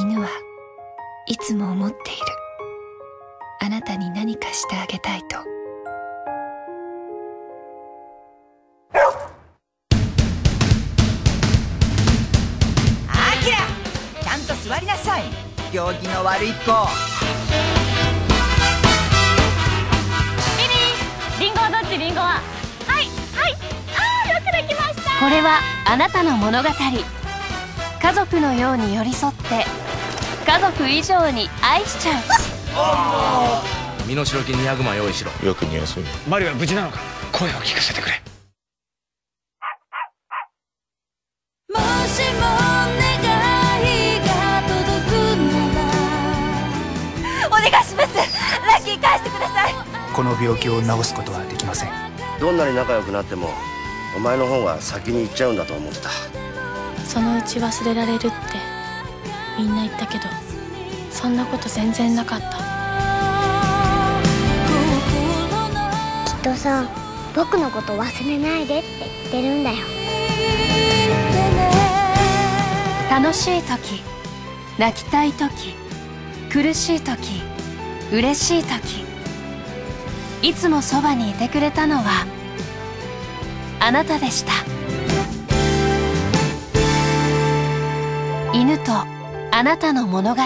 犬はいつも思っている。あなたに何かしてあげたいと。あきらちゃんと座りなさい。行儀の悪い子。リンゴはどっち？リンゴは。はいはい。あーよくできました。これはあなたの物語家族のように寄り添って家族以上に愛しちゃう。身代金200万用意しろ。よく似合いそうに。マリは無事なのか？声を聞かせてくれ。もしも願いが届くなら。お願いします。ラッキー返してください。この病気を治すことはできません。どんなに仲良くなってもお前の方が先に行っちゃうんだと思ってたそのうち忘れられるってみんな言ったけどそんなこと全然なかった。きっとさ僕のこと忘れないでって言ってるんだよ。楽しい時泣きたい時苦しい時嬉しい時いつもそばにいてくれたのはあなたでしたルトあなたの物語。